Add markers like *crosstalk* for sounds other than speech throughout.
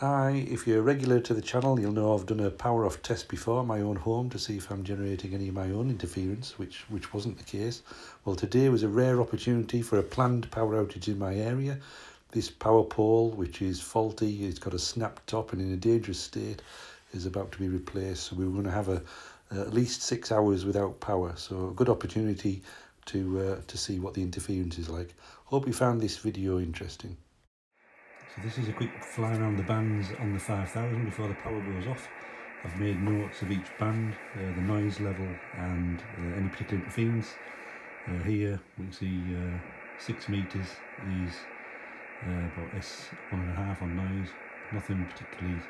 Hi, if you're regular to the channel, you'll know I've done a power off test before my own home to see if I'm generating any of my own interference, which, which wasn't the case. Well, today was a rare opportunity for a planned power outage in my area. This power pole, which is faulty, it's got a snap top and in a dangerous state, is about to be replaced. So we are going to have a, at least six hours without power. So a good opportunity to, uh, to see what the interference is like. Hope you found this video interesting. So this is a quick fly around the bands on the 5000 before the power goes off. I've made notes of each band, uh, the noise level and uh, any particular interference. Uh, here we can see uh, 6 meters is uh, about S1.5 on noise, nothing particularly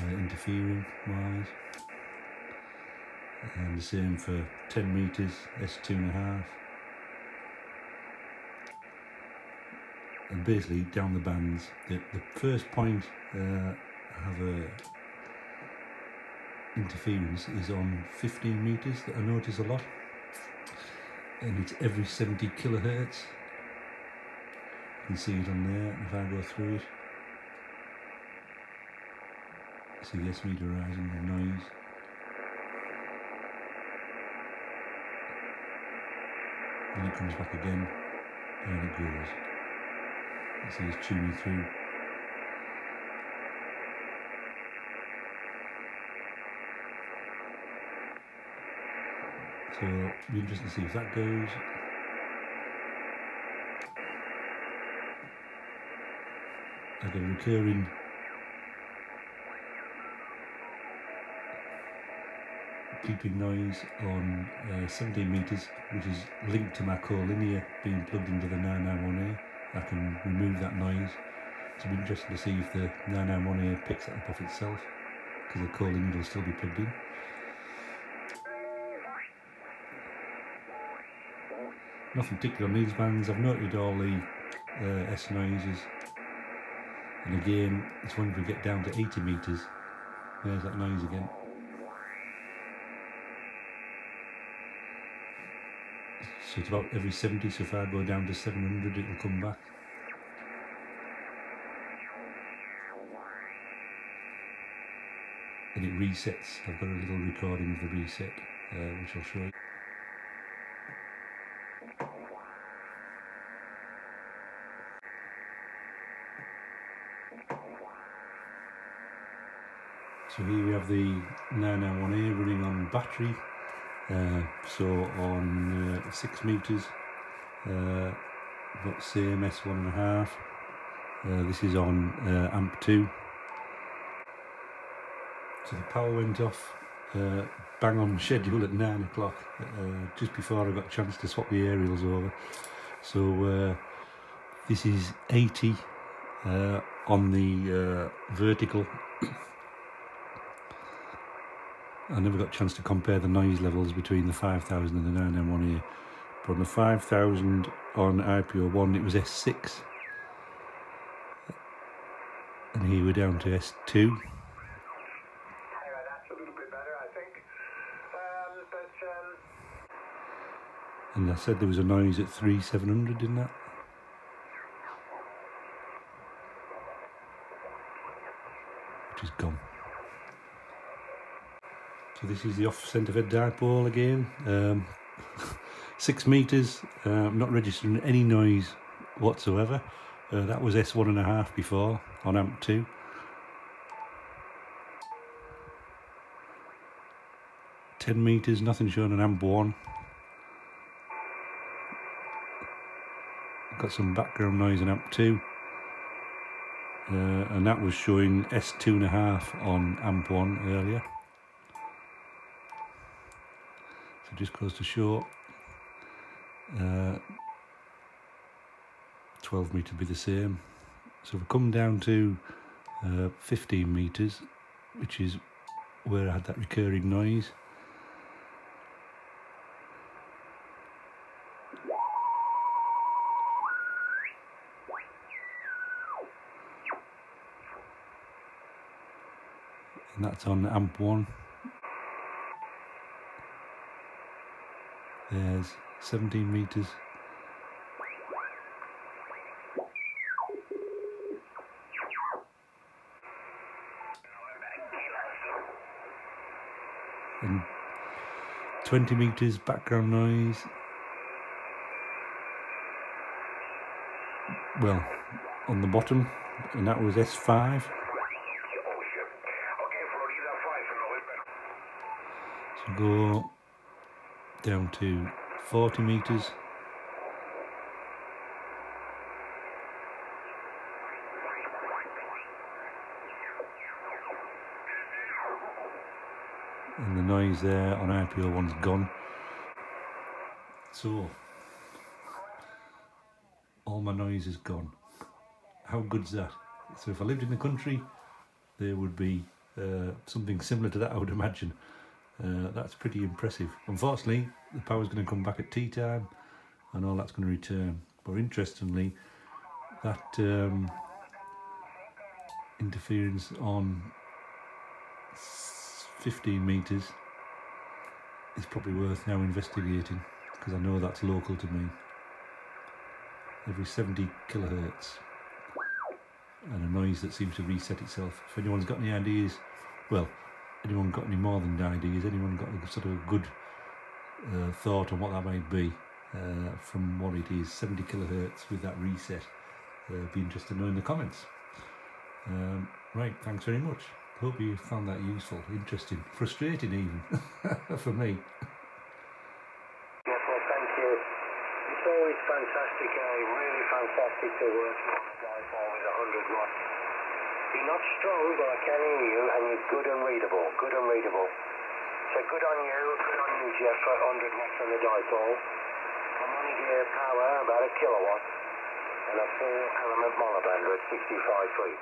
uh, interfering wise. And the same for 10 meters, S2.5. and basically down the bands. The, the first point uh, have a interference is on 15 meters that I notice a lot. And it's every 70 kilohertz. You can see it on there if I go through it. See the S meter rising the noise. And it comes back again and it goes see it's tuning through. So it'll be interesting to see if that goes. Get a recurring beeping noise on uh, 17 meters, which is linked to my core linear being plugged into the 991A. I can remove that noise. So it'll interesting to see if the 991 here picks that up off itself because the linear will still be plugged in. Nothing particular on these bands. I've noted all the uh, S noises. And again, it's when we get down to 80 meters. There's that noise again. So it's about every 70, so if I go down to 700 it will come back. And it resets. I've got a little recording of the reset, uh, which I'll show you. So here we have the 991A running on battery so on uh, six meters, uh, got CMS one and a half. Uh, this is on uh, amp two. So the power went off uh, bang on schedule at nine o'clock, just before I got a chance to swap the aerials over. So this is 80 on the vertical I never got a chance to compare the noise levels between the 5000 and the 991 here. But on the 5000 on IPO1 it was S6 and here we're down to S2 um, um, and I said there was a noise at 3700 in that which is gone so this is the off-centre fed dipole again. Um, *laughs* six metres, uh, not registering any noise whatsoever. Uh, that was S1 and a half before on amp 2. Ten meters, nothing showing on amp one. Got some background noise on amp two, uh, and that was showing S two and a half on amp one just goes to show uh, 12 metre be the same. So we come down to uh, 15 metres which is where I had that recurring noise. And that's on amp 1 17 meters. And 20 meters background noise. Well, on the bottom, and that was S5. So go down to 40 meters. and the noise there on IPO one's gone. So all my noise is gone. How good's that? So if I lived in the country, there would be uh, something similar to that, I would imagine. Uh, that's pretty impressive. Unfortunately, the power's going to come back at tea time, and all that's going to return. But interestingly, that um, interference on 15 metres is probably worth now investigating because I know that's local to me. Every 70 kilohertz and a noise that seems to reset itself. If anyone's got any ideas, well, anyone got any more than ideas, anyone got a sort of a good uh, thought on what that might be uh, from what it is, 70 kilohertz with that reset, uh, be interested to know in the comments. Um, right, thanks very much. Hope you found that useful, interesting, frustrating even *laughs* for me. Well, thank you. It's always fantastic, eh? Really fantastic to work on a dipole with 100 watts. You're not strong, but I can hear you, and you're good and readable. Good and readable. So good on you, good on you, Jeff, for 100 watts on the dipole. I'm running here power, about a kilowatt, and a 4 element monobander at 65 feet.